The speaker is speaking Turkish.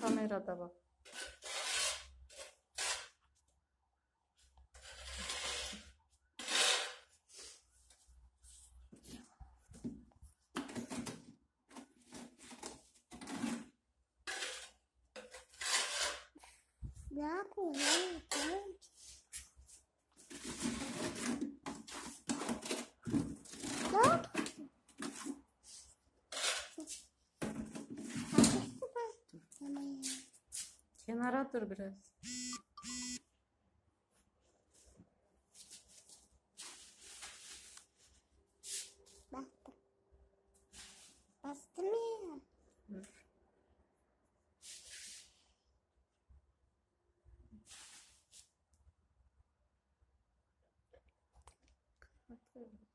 kamerada bak. Ne yapıyorsun? Kenara dur biraz. Bastım. Bastım ya. Dur. Kapat öyle.